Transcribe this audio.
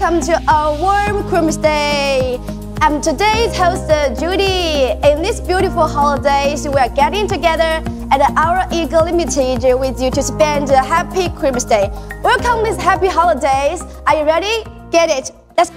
welcome to a warm Christmas Day. I'm today's host, uh, Judy. In these beautiful holidays, we are getting together at our EagerLED with you to spend a happy Christmas Day. Welcome these happy holidays. Are you ready? Get it. Let's